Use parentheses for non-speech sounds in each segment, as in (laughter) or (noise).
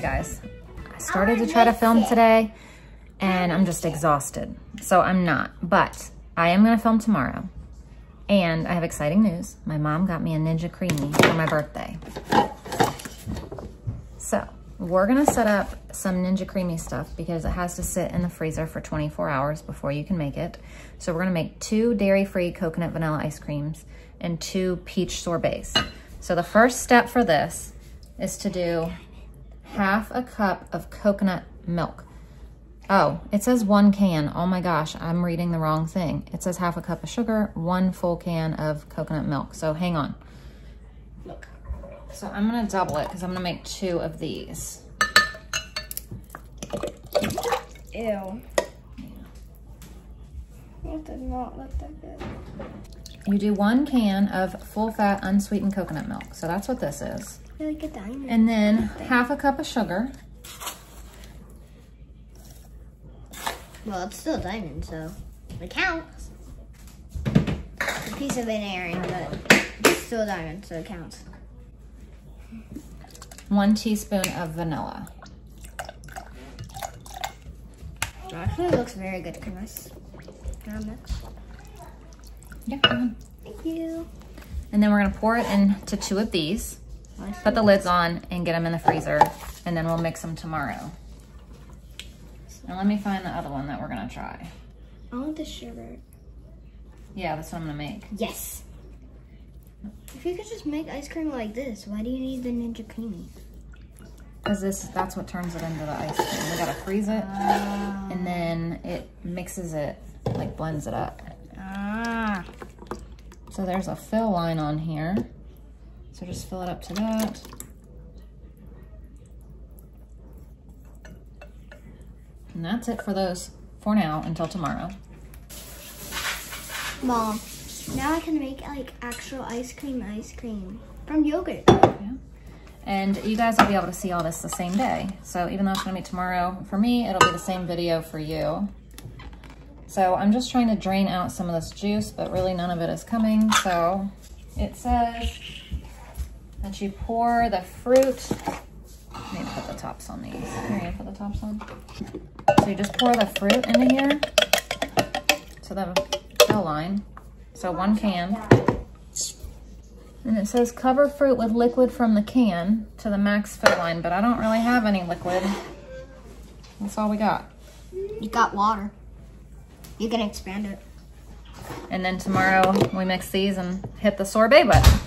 Okay guys, I started to try to film today and I'm just exhausted. So I'm not, but I am gonna film tomorrow. And I have exciting news. My mom got me a Ninja Creami for my birthday. So we're gonna set up some Ninja Creami stuff because it has to sit in the freezer for 24 hours before you can make it. So we're gonna make two dairy-free coconut vanilla ice creams and two peach sorbets. So the first step for this is to do half a cup of coconut milk. Oh, it says one can. Oh my gosh, I'm reading the wrong thing. It says half a cup of sugar, one full can of coconut milk. So hang on. Look. So I'm gonna double it because I'm gonna make two of these. Ew. That did not look that good. You do one can of full fat unsweetened coconut milk. So that's what this is. Like a diamond. And then half a cup of sugar. Well, it's still a diamond, so it counts. It's a piece of an earring, but it's still a diamond, so it counts. One teaspoon of vanilla. It actually looks very good. Can I, s- can I? Yeah. Thank you. And then we're gonna pour it into two of these. Put the lids on and get them in the freezer. And then we'll mix them tomorrow. Now let me find the other one that we're gonna try. I want the sugar. Yeah, that's what I'm gonna make. Yes. If you could just make ice cream like this, why do you need the Ninja Creami? Cause this, that's what turns it into the ice cream. We gotta freeze it and then it mixes it, like blends it up. Ah. So there's a fill line on here. So just fill it up to that. And that's it for those for now until tomorrow. Mom, now I can make like actual ice cream ice cream from yogurt. Yeah. And you guys will be able to see all this the same day. So even though it's gonna be tomorrow, for me, it'll be the same video for you. So I'm just trying to drain out some of this juice, but really none of it is coming. So it says that you pour the fruit. I need to put the tops on these. Here, you put the tops on. So you just pour the fruit into here. So the fill line. So one can. And it says cover fruit with liquid from the can to the max fill line, but I don't really have any liquid. That's all we got. You got water. You can expand it. And then tomorrow we mix these and hit the sorbet button.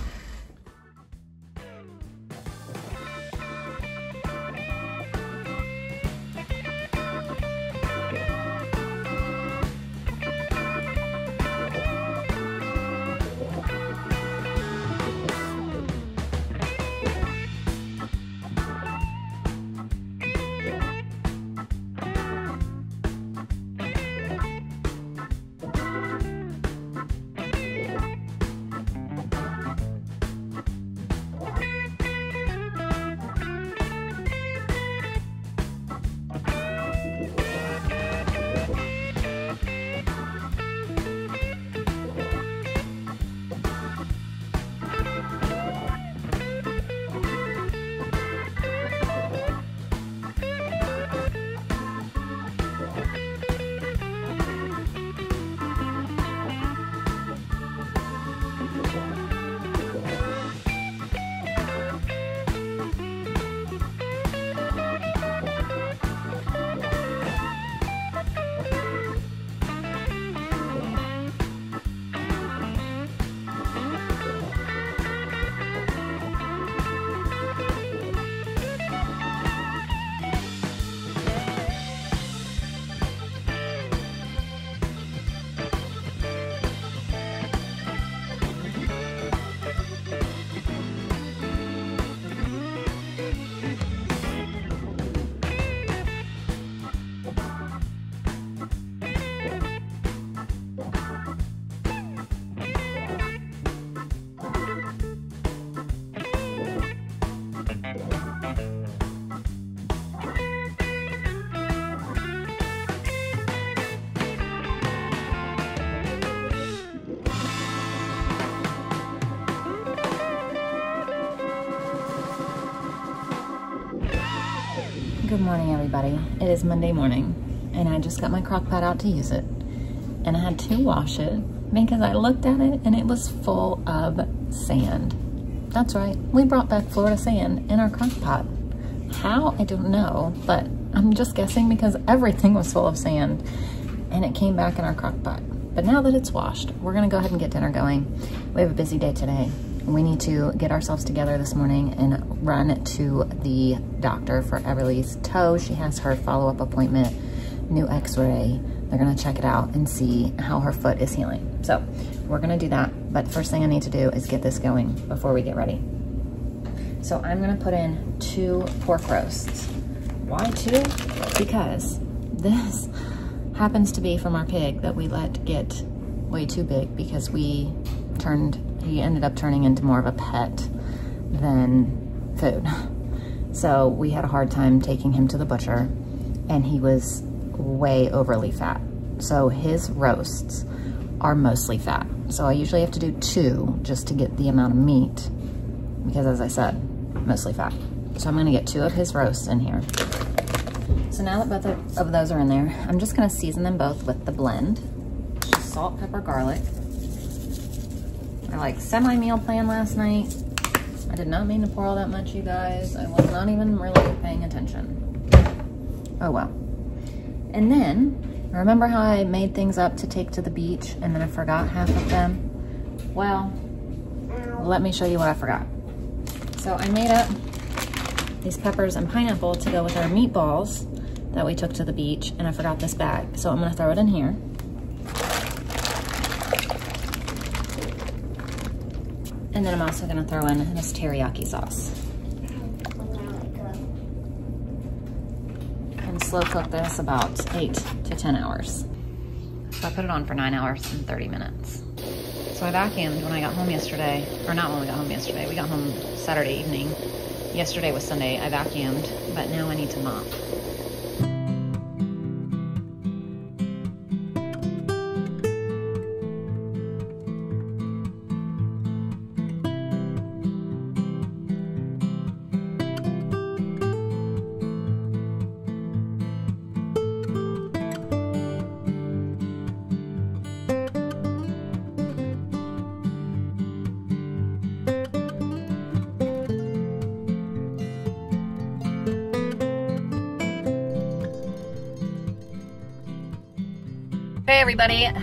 Good morning, everybody. It is Monday morning, and I just got my crock pot out to use it. And I had to wash it because I looked at it and it was full of sand. That's right, we brought back Florida sand in our crock pot. How? I don't know, but I'm just guessing because everything was full of sand and it came back in our crock pot. But now that it's washed, we're gonna go ahead and get dinner going. We have a busy day today. We need to get ourselves together this morning and run to the doctor for Everly's toe. She has her follow-up appointment, new x-ray. They're gonna check it out and see how her foot is healing. So we're gonna do that. But first thing I need to do is get this going before we get ready. So I'm gonna put in two pork roasts. Why two? Because this happens to be from our pig that we let get way too big because we turned, he ended up turning into more of a pet than food. So we had a hard time taking him to the butcher and he was way overly fat. So his roasts are mostly fat. So I usually have to do two just to get the amount of meat because as I said, mostly fat. So I'm gonna get two of his roasts in here. So now that both of those are in there, I'm just gonna season them both with the blend. Salt, pepper, garlic. I like semi-meal plan last night. I did not mean to pour all that much, you guys. I was not even really paying attention. Oh well. And then, remember how I made things up to take to the beach and then I forgot half of them? Well, let me show you what I forgot. So I made up these peppers and pineapple to go with our meatballs that we took to the beach and I forgot this bag. So I'm gonna throw it in here. And then I'm also gonna throw in this teriyaki sauce. And slow cook this about eight to 10 hours. So I put it on for nine hours and 30 minutes. So I vacuumed when I got home yesterday, or not when we got home yesterday, we got home Saturday evening. Yesterday was Sunday, I vacuumed, but now I need to mop.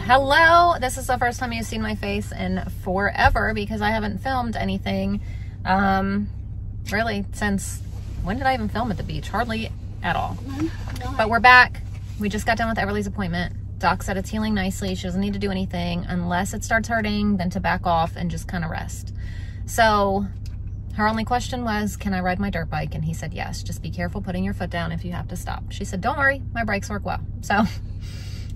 Hello. This is the first time you've seen my face in forever because I haven't filmed anything um, really since, when did I even film at the beach? Hardly at all. But we're back. We just got done with Everly's appointment. Doc said it's healing nicely. She doesn't need to do anything unless it starts hurting, then to back off and just kind of rest. So her only question was, can I ride my dirt bike? And he said, yes, just be careful putting your foot down if you have to stop. She said, don't worry, my brakes work well. So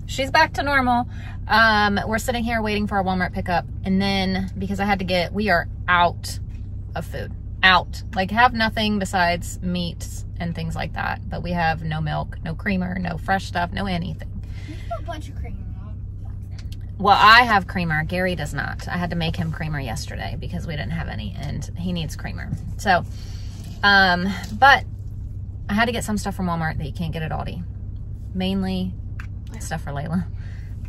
she's back to normal. Um, we're sitting here waiting for our Walmart pickup. And then because I had to get, we are out of food, out. Like have nothing besides meats and things like that. But we have no milk, no creamer, no fresh stuff, no anything. a bunch of cream. Well, I have creamer. Gary does not. I had to make him creamer yesterday because we didn't have any and he needs creamer. So, um, but I had to get some stuff from Walmart that you can't get at Aldi. Mainly stuff for Layla.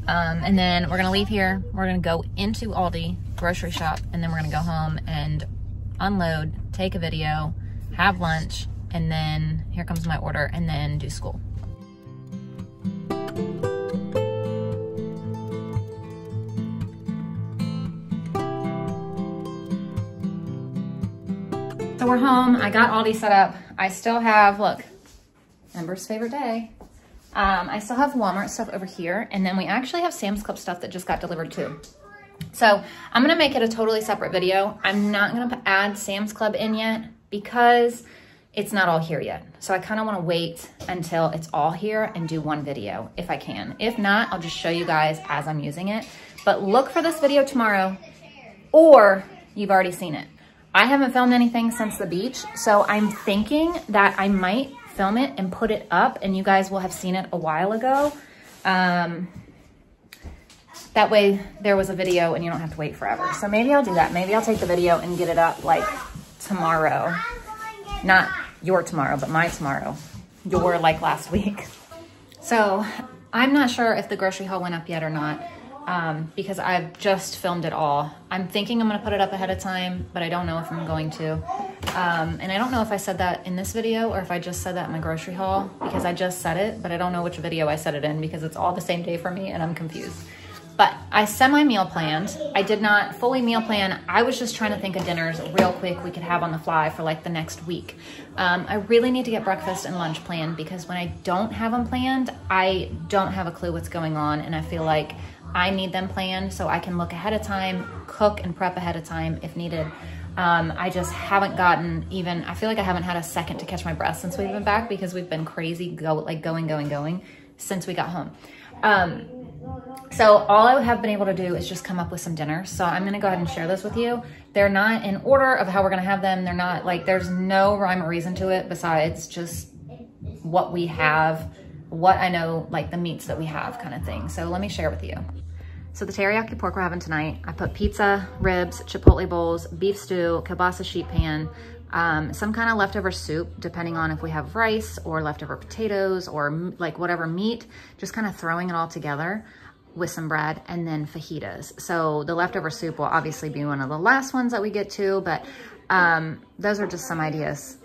Um, and then we're to leave here. We're to go into Aldi, grocery shop, and then we're to go home and unload, take a video, have lunch, and then here comes my order, and then do school. So we're home. I got Aldi set up. I still have, look, Ember's favorite day. Um, I still have Walmart stuff over here. And then we actually have Sam's Club stuff that just got delivered too. So I'm going to make it a totally separate video. I'm not going to add Sam's Club in yet because it's not all here yet. So I kind of want to wait until it's all here and do one video if I can. If not, I'll just show you guys as I'm using it. But look for this video tomorrow or you've already seen it. I haven't filmed anything since the beach, so I'm thinking that I might film it and put it up and you guys will have seen it a while ago. Um, that way there was a video and you don't have to wait forever. So maybe I'll do that. Maybe I'll take the video and get it up like tomorrow. Not your tomorrow, but my tomorrow. your like last week. So I'm not sure if the grocery haul went up yet or not um, because I've just filmed it all. I'm thinking I'm gonna put it up ahead of time, but I don't know if I'm going to. Um, and I don't know if I said that in this video or if I just said that in my grocery haul because I just said it, but I don't know which video I said it in because it's all the same day for me and I'm confused. But I semi-meal planned. I did not fully meal plan. I was just trying to think of dinners real quick we could have on the fly for like the next week. Um, I really need to get breakfast and lunch planned because when I don't have them planned, I don't have a clue what's going on and I feel like I need them planned so I can look ahead of time, cook and prep ahead of time if needed. Um, I just haven't gotten even, I feel like I haven't had a second to catch my breath since we've been back because we've been crazy, go like going, going, going since we got home. Um, so all I have been able to do is just come up with some dinner. So I'm gonna go ahead and share this with you. They're not in order of how we're gonna have them. They're not like, there's no rhyme or reason to it besides just what we have, what I know, like the meats that we have kind of thing. So let me share with you. So the teriyaki pork we're having tonight, I put pizza, ribs, chipotle bowls, beef stew, kielbasa sheet pan, um, some kind of leftover soup, depending on if we have rice or leftover potatoes or like whatever meat, just kind of throwing it all together with some bread and then fajitas. So the leftover soup will obviously be one of the last ones that we get to, but um, those are just some ideas.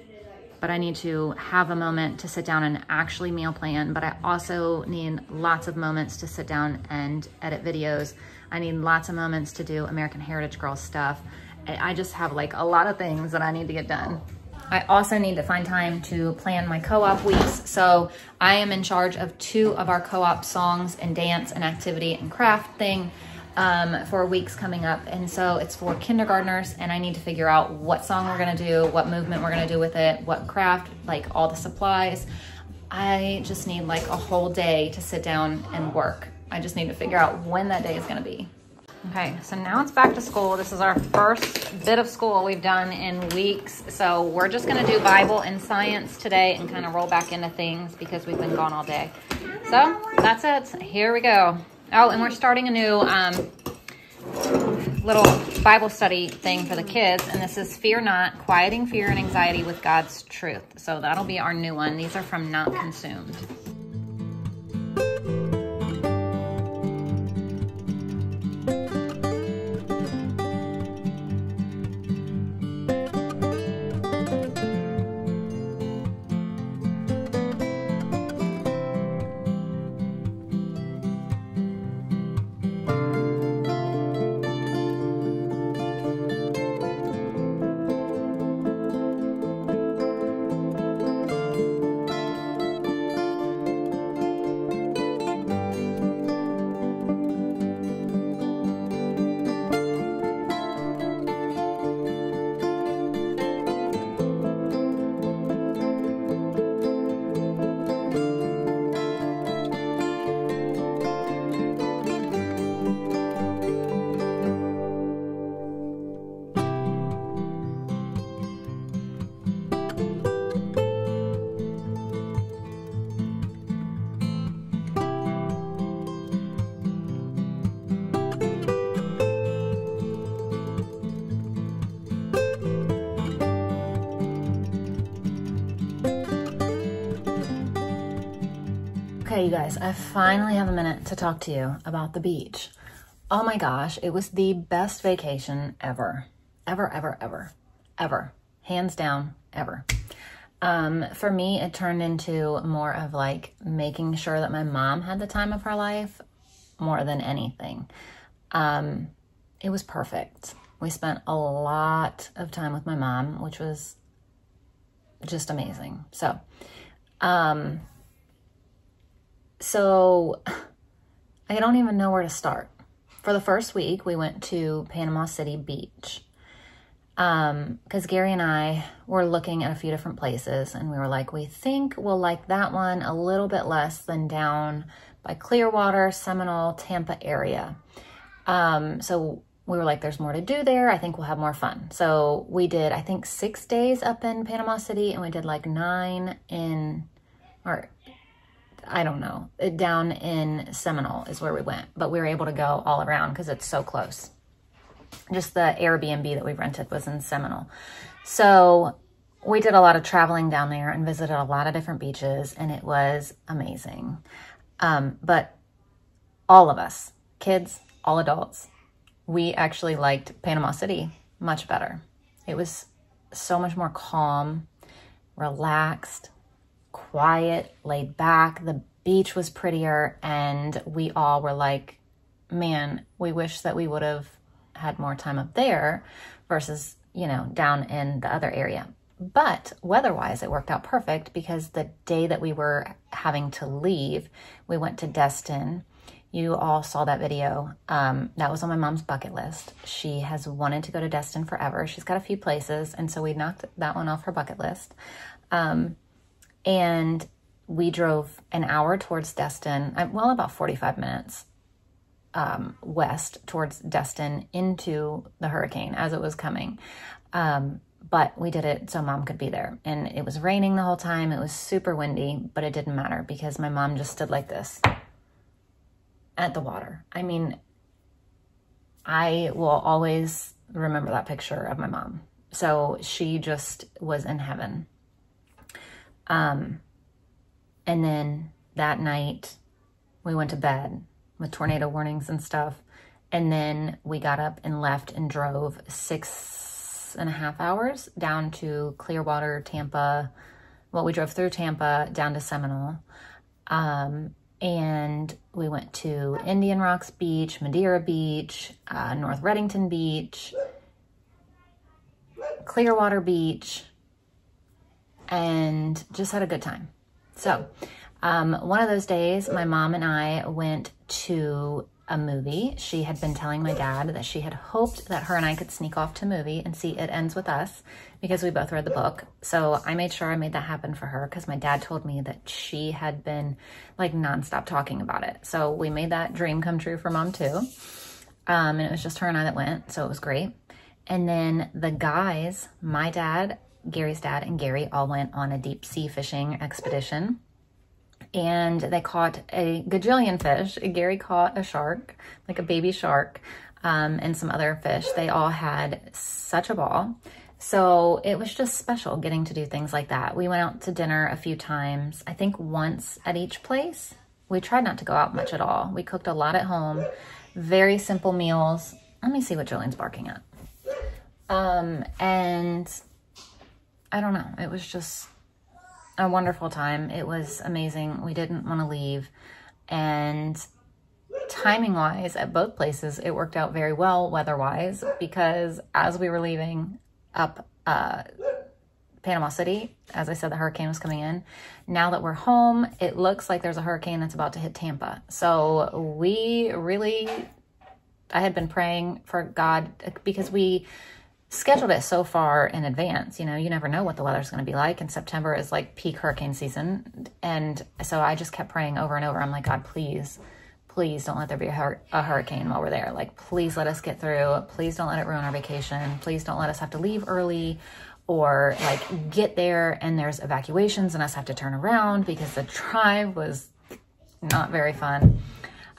But I need to have a moment to sit down and actually meal plan, but I also need lots of moments to sit down and edit videos. I need lots of moments to do American Heritage Girl stuff. I just have like a lot of things that I need to get done. I also need to find time to plan my co-op weeks. So I am in charge of two of our co-op songs and dance and activity and craft thing um, for weeks coming up. And so it's for kindergartners and I need to figure out what song we're gonna do, what movement we're gonna do with it, what craft, like all the supplies. I just need like a whole day to sit down and work. I just need to figure out when that day is gonna be. Okay, so now it's back to school. This is our first bit of school we've done in weeks. So we're just gonna do Bible and science today and kind of roll back into things because we've been gone all day. So that's it, here we go. Oh, and we're starting a new um, little Bible study thing for the kids. And this is Fear Not, Quieting Fear and Anxiety with God's Truth. So that'll be our new one. These are from Not Consumed. Guys, I finally have a minute to talk to you about the beach. Oh my gosh, it was the best vacation ever. Ever, ever, ever, ever. Hands down, ever. Um, for me, it turned into more of like making sure that my mom had the time of her life more than anything. Um, it was perfect. We spent a lot of time with my mom, which was just amazing. So, um, so I don't even know where to start. For the first week, we went to Panama City Beach because um, Gary and I were looking at a few different places and we were like, we think we'll like that one a little bit less than down by Clearwater, Seminole, Tampa area. Um, so we were like, there's more to do there. I think we'll have more fun. So we did, I think, six days up in Panama City and we did like nine in, or I don't know, down in Seminole is where we went, but we were able to go all around because it's so close. Just the Airbnb that we rented was in Seminole. So we did a lot of traveling down there and visited a lot of different beaches, and it was amazing. Um, but all of us, kids, all adults, we actually liked Panama City much better. It was so much more calm, relaxed, quiet, laid back. The beach was prettier, and we all were like, man, we wish that we would have had more time up there versus, you know, down in the other area. But weather-wise, it worked out perfect because the day that we were having to leave, we went to Destin. You all saw that video. Um, that was on my mom's bucket list. She has wanted to go to Destin forever. She's got a few places, and so we knocked that one off her bucket list. Um, and we drove an hour towards Destin, uh, well, about 45 minutes um, west towards Destin into the hurricane as it was coming. Um, but we did it so mom could be there. And it was raining the whole time. It was super windy, but it didn't matter because my mom just stood like this at the water. I mean, I will always remember that picture of my mom. So she just was in heaven. Um, and then that night we went to bed with tornado warnings and stuff. And then we got up and left and drove six and a half hours down to Clearwater, Tampa. Well, we drove through Tampa down to Seminole. Um, and we went to Indian Rocks Beach, Madeira Beach, uh, North Redington Beach, Clearwater Beach, and just had a good time. So, um, one of those days, my mom and I went to a movie. She had been telling my dad that she had hoped that her and I could sneak off to a movie and see It Ends With Us because we both read the book. So I made sure I made that happen for her because my dad told me that she had been like nonstop talking about it. So we made that dream come true for mom too. Um, and it was just her and I that went. So it was great. And then the guys, my dad, Gary's dad, and Gary all went on a deep sea fishing expedition and they caught a gajillion fish. Gary caught a shark, like a baby shark, um, and some other fish. They all had such a ball. So it was just special getting to do things like that. We went out to dinner a few times, I think once at each place. We tried not to go out much at all. We cooked a lot at home, very simple meals. Let me see what Julian's barking at. Um, and I don't know, it was just a wonderful time. It was amazing. We didn't want to leave. And timing wise, at both places, it worked out very well weather wise because as we were leaving up uh, Panama City, as I said, the hurricane was coming in. Now that we're home, it looks like there's a hurricane that's about to hit Tampa. So we really, I had been praying for God because we scheduled it so far in advance. You know, you never know what the weather's going to be like. And September is like peak hurricane season. And so I just kept praying over and over. I'm like, God, please, please don't let there be a, hur a hurricane while we're there. Like, please let us get through. Please don't let it ruin our vacation. Please don't let us have to leave early or like get there and there's evacuations and us have to turn around because the drive was not very fun.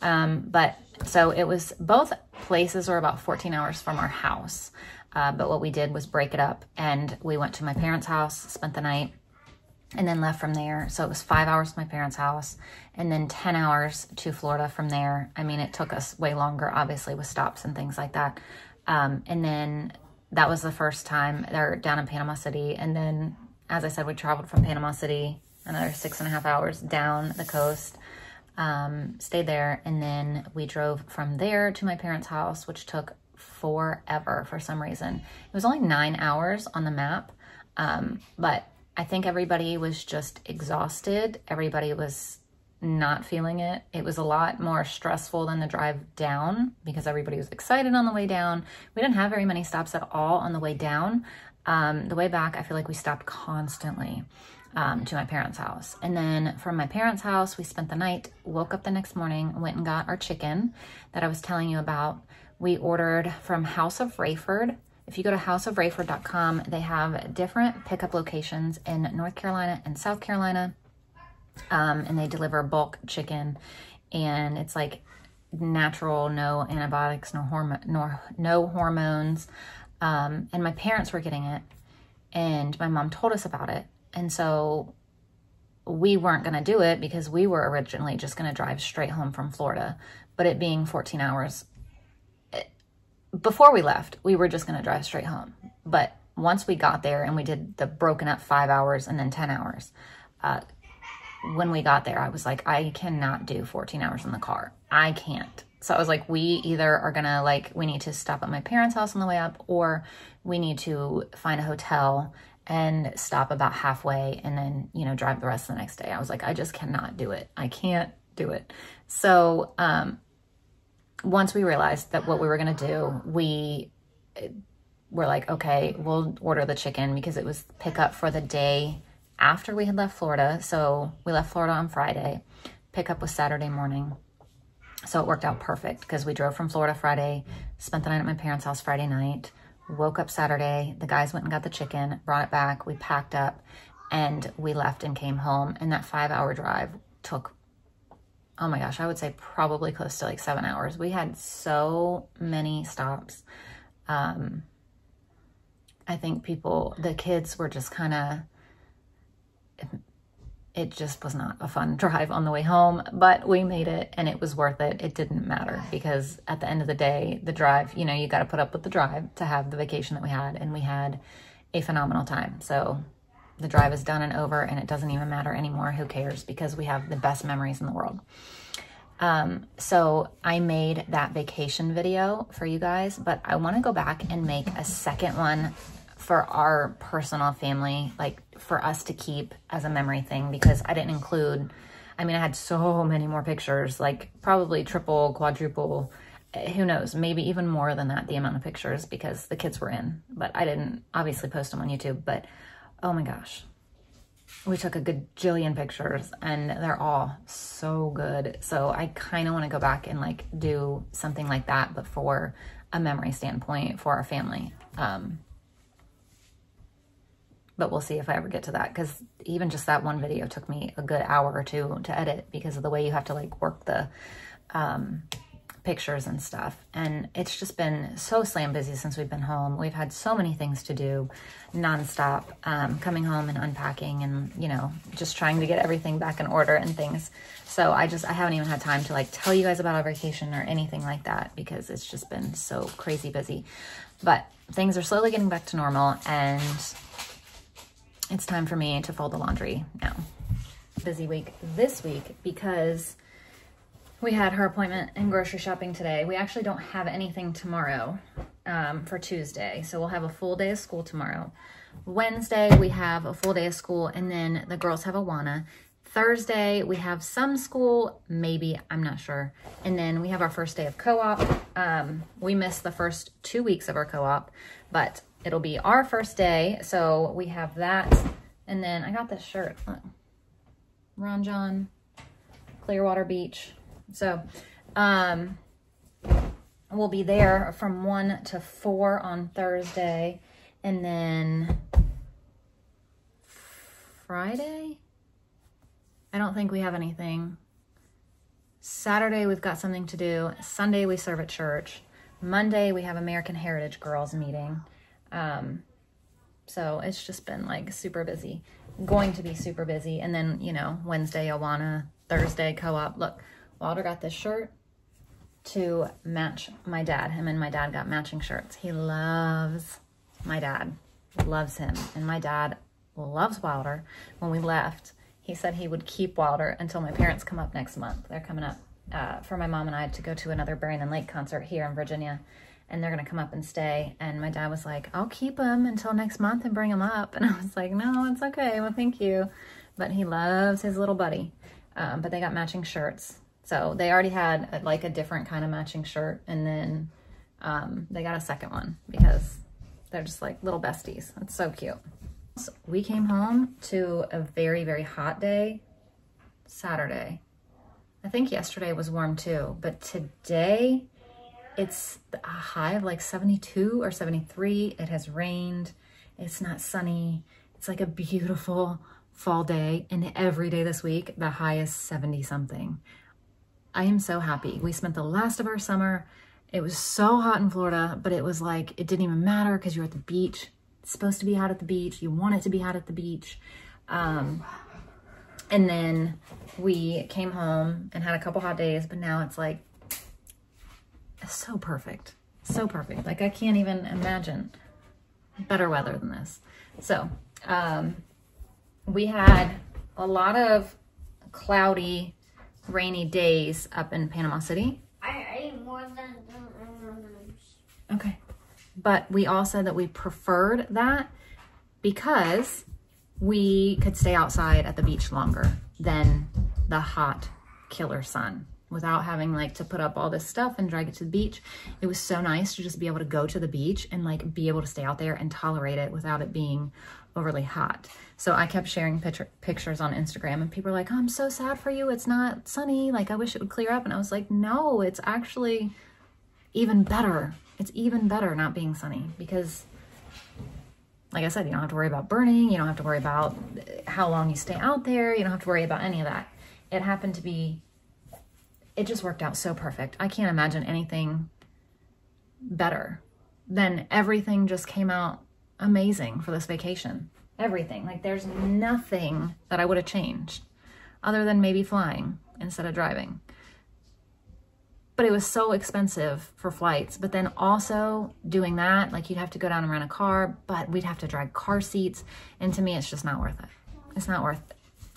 Um, but so it was both places were about 14 hours from our house. Uh, but what we did was break it up and we went to my parents' house, spent the night, and then left from there. So it was five hours to my parents' house and then 10 hours to Florida from there. I mean, it took us way longer, obviously, with stops and things like that. Um, and then that was the first time they're down in Panama City. And then, as I said, we traveled from Panama City another six and a half hours down the coast, um, stayed there, and then we drove from there to my parents' house, which took forever for some reason. It was only nine hours on the map, um, but I think everybody was just exhausted. Everybody was not feeling it. It was a lot more stressful than the drive down because everybody was excited on the way down. We didn't have very many stops at all on the way down. Um, the way back, I feel like we stopped constantly um, to my parents' house. And then from my parents' house, we spent the night, woke up the next morning, went and got our chicken that I was telling you about we ordered from House of Raeford. If you go to houseofraeford.com, they have different pickup locations in North Carolina and South Carolina. Um, and they deliver bulk chicken. And it's like natural, no antibiotics, no, hormo no, no hormones. Um, and my parents were getting it. and my mom told us about it. And so we weren't going to do it because we were originally just going to drive straight home from Florida. But it being 14 hours, before we left, we were just going to drive straight home. But once we got there and we did the broken up five hours and then 10 hours, uh, when we got there, I was like, I cannot do 14 hours in the car. I can't. So I was like, we either are gonna like, we need to stop at my parents' house on the way up, or we need to find a hotel and stop about halfway and then, you know, drive the rest of the next day. I was like, I just cannot do it. I can't do it. So um, once we realized that what we were gonna do, we uh, were like, okay, we'll order the chicken because it was pickup for the day after we had left Florida. So we left Florida on Friday. Pickup was Saturday morning. So it worked out perfect because we drove from Florida Friday, spent the night at my parents' house Friday night, woke up Saturday. The guys went and got the chicken, brought it back. We packed up and we left and came home. And that five hour drive took, oh my gosh, I would say probably close to like seven hours. We had so many stops. Um, I think people, the kids were just kind of it just was not a fun (laughs) drive on the way home, but we made it and it was worth it. It didn't matter because at the end of the day, the drive, you know, you got to put up with the drive to have the vacation that we had and we had a phenomenal time. So the drive is done and over and it doesn't even matter anymore. Who cares? Because we have the best memories in the world. Um, so I made that vacation video for you guys, but I want to go back and make a second one for our personal family, like for us to keep as a memory thing because I didn't include, I mean, I had so many more pictures, like probably triple, quadruple, eh, who knows, maybe even more than that, the amount of pictures because the kids were in, but I didn't obviously post them on YouTube, but oh my gosh, we took a good jillion pictures and they're all so good. So I kind of want to go back and like do something like that, but for a memory standpoint for our family. Um, but we'll see if I ever get to that because even just that one video took me a good hour or two to edit because of the way you have to like work the um, pictures and stuff. And it's just been so slam busy since we've been home. We've had so many things to do nonstop, um, coming home and unpacking and, you know, just trying to get everything back in order and things. So I just, I haven't even had time to like tell you guys about our vacation or anything like that because it's just been so crazy busy. But things are slowly getting back to normal and it's time for me to fold the laundry now. Busy week this week because we had her appointment and grocery shopping today. We actually don't have anything tomorrow um, for Tuesday. So we'll have a full day of school tomorrow. Wednesday, we have a full day of school and then the girls have Awana. Thursday, we have some school, maybe, I'm not sure. And then we have our first day of co-op. Um, we missed the first two weeks of our co-op, but it'll be our first day. So we have that. And then I got this shirt. Ron Jon, Clearwater Beach. So um, we'll be there from 1 to 4 on Thursday. And then Friday? I don't think we have anything. Saturday, we've got something to do. Sunday, we serve at church. Monday, we have American Heritage Girls meeting. Um, so it's just been like super busy, going to be super busy. And then, you know, Wednesday, Awana, Thursday, co-op. Look, Wilder got this shirt to match my dad. Him and my dad got matching shirts. He loves my dad, loves him. And my dad loves Wilder. When we left, he said he would keep Wilder until my parents come up next month. They're coming up uh, for my mom and I to go to another Brandon Lake concert here in Virginia and they're going to come up and stay. And my dad was like, I'll keep him until next month and bring him up. And (laughs) I was like, no, it's okay. Well, thank you. But he loves his little buddy. Um, but they got matching shirts. So they already had a, like a different kind of matching shirt. And then um, they got a second one because they're just like little besties. It's so cute. So we came home to a very, very hot day Saturday. I think yesterday was warm too, but today it's a high of like 72 or 73. It has rained. It's not sunny. It's like a beautiful fall day. And every day this week, the high is 70 something. I am so happy. We spent the last of our summer. It was so hot in Florida, but it was like, it didn't even matter because you're at the beach. It's supposed to be hot at the beach. You want it to be hot at the beach. Um, and then we came home and had a couple hot days, but now it's like so perfect. So perfect. Like I can't even imagine better weather than this. So, um, we had a lot of cloudy, rainy days up in Panama City. I ate more than. Okay. But we all said that we preferred that because we could stay outside at the beach longer than the hot killer sun without having like to put up all this stuff and drag it to the beach. It was so nice to just be able to go to the beach and like be able to stay out there and tolerate it without it being overly hot. So I kept sharing picture, pictures on Instagram and people were like, oh, I'm so sad for you. It's not sunny. Like I wish it would clear up. And I was like, no, it's actually even better. It's even better not being sunny because like I said, you don't have to worry about burning. You don't have to worry about uh, how long you stay out there. You don't have to worry about any of that. It happened to be, it just worked out so perfect. I can't imagine anything better than everything just came out amazing for this vacation. Everything. Like there's nothing that I would have changed other than maybe flying instead of driving but it was so expensive for flights. But then also doing that, like you'd have to go down and rent a car, but we'd have to drag car seats. And to me, it's just not worth it. It's not worth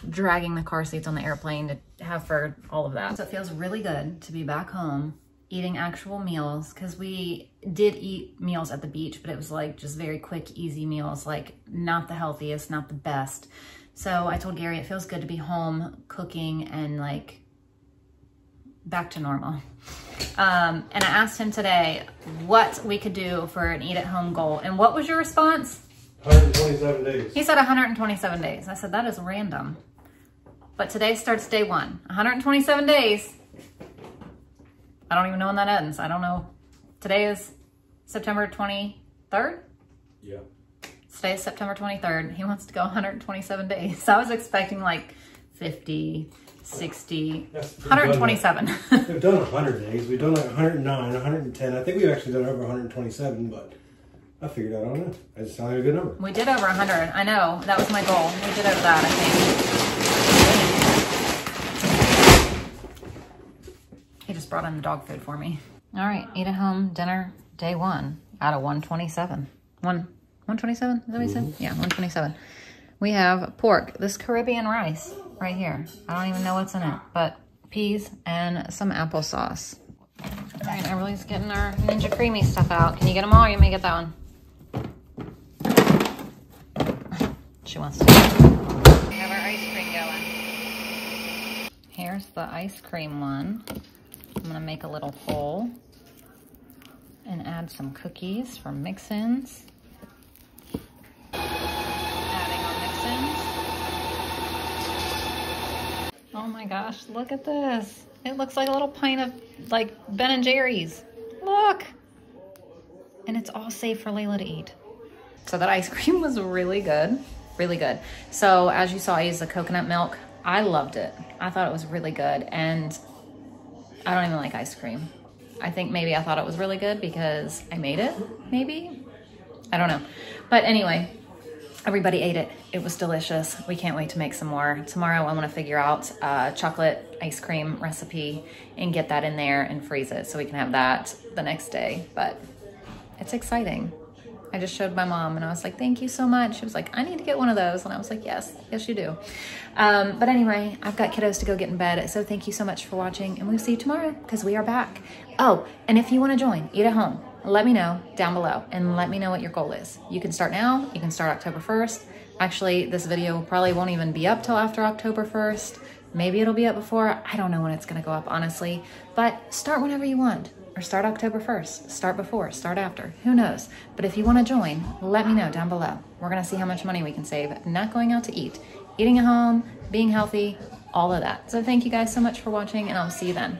dragging the car seats on the airplane to have for all of that. So it feels really good to be back home eating actual meals because we did eat meals at the beach, but it was like just very quick, easy meals, like not the healthiest, not the best. So I told Gary it feels good to be home cooking and like back to normal. (laughs) Um, and I asked him today what we could do for an eat at home goal. And what was your response? 127 days. He said 127 days. I said, that is random. But today starts day one. 127 days. I don't even know when that ends. I don't know. Today is September 23rd? Yeah. Today is September 23rd. He wants to go (laughs) 127 days. So I was expecting like 50, 60, Yes, we've 127. (laughs) We've done 100 days. We've done like 109, 110. I think we've actually done over 127, but I figured out on it. I just sounded a good number. we did over 100. I know. That was my goal. We did over that, I think. He just brought in the dog food for me. All right. Eat at home dinner day one out of 127. One, 127? Is that what he said? Mm-hmm. Yeah, 127. We have pork. This Caribbean rice right here. I don't even know what's in it, but peas and some applesauce. All right, Everly's getting our Ninja Creami stuff out. Can you get them all or you may get that one? (laughs) She wants to. We have our ice cream going. Here's the ice cream one. I'm gonna make a little hole and add some cookies for mix-ins. Adding our mix-ins. Oh my gosh, look at this. It looks like a little pint of like Ben and Jerry's. Look. And it's all safe for Layla to eat. So that ice cream (laughs) was really good, really good. So as you saw, I used the coconut milk. I loved it. I thought it was really good. And I don't even like ice cream. I think maybe I thought it was really good because I made it, maybe. I don't know. But anyway, everybody ate it. It was delicious. We can't wait to make some more. Tomorrow I want to figure out a chocolate ice cream recipe and get that in there and freeze it so we can have that the next day. But it's exciting. I just showed my mom and I was like, thank you so much. She was like, I need to get one of those. And I was like, yes, yes you do. Um, but anyway, I've got kiddos to go get in bed. So thank you so much for watching and we'll see you tomorrow because we are back. Oh, and if you want to join, eat at home, let me know down below and let me know what your goal is. You can start now. You can start October 1st. Actually, this video probably won't even be up till after October 1st. Maybe it'll be up before. I don't know when it's going to go up, honestly. But start whenever you want or start October 1st. Start before, start after, who knows? But if you want to join, let me know down below. We're going to see how much money we can save not going out to eat, eating at home, being healthy, all of that. So thank you guys so much for watching and I'll see you then.